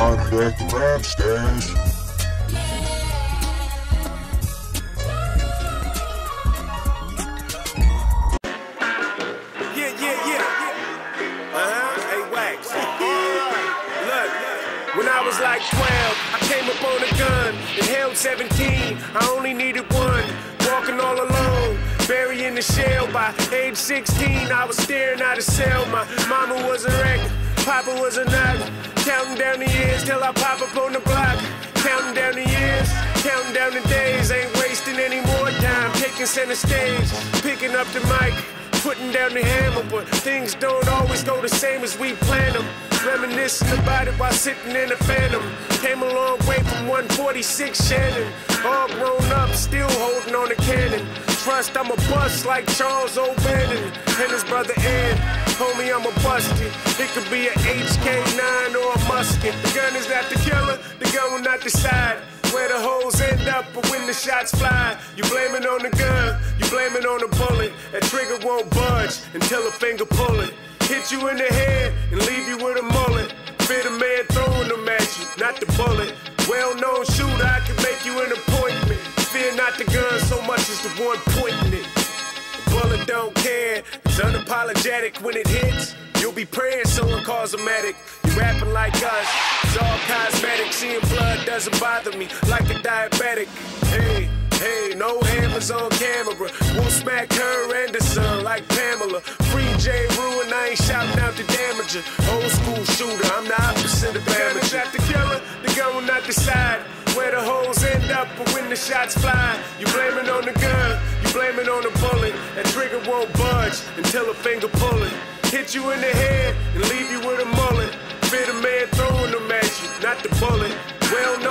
I'm back to rap stash. Yeah, yeah, yeah. Uh-huh. Hey, Wax. Look, when I was like 12, I came up on a gun and held 17. I only needed one. Walking all alone, burying the shell. By age 16, I was staring at a cell. My mama was a wreck, Papa was a nut. Counting down the years till I pop up on the block. Counting down the years, counting down the days. Ain't wasting any more time. Taking center stage, picking up the mic putting down the hammer, but things don't always go the same as we plan them. Reminiscing about it while sitting in a phantom. Came a long way from 146 Shannon. All grown up, still holding on to cannon. Trust I'm a bust like Charles O'Bannon and his brother Ed. Homie, I'm a busted. It could be a HK9 or a musket. The gun is not the killer, the gun will not decide where the holes end up, but when the shots fly, you blame it on the gun, you blame it on the bullet. That trigger won't budge until a finger pull it. Hit you in the head and leave you with a mullet. Fear the man throwing them at you, not the bullet. Well known shooter, I can make you an appointment. Fear not the gun so much as the one bullet don't care, it's unapologetic when it hits. You'll be praying someone calls a medic. You rapping like us, it's all cosmetic. Seeing blood doesn't bother me like a diabetic. Hey, hey, no hammers on camera. We'll smack her and the son like Pamela. Free J. Ruin, I ain't shouting out the damager. Old school shooter, I'm the opposite of amateur. Not the killer, the gun will not decide where the holes end up, but when the shots fly, you blame it on the gun, slamming on a bullet. That trigger won't budge until a finger pull it. Hit you in the head and leave you with a mullet. Fit a man throwing them at you, not the bullet. Well known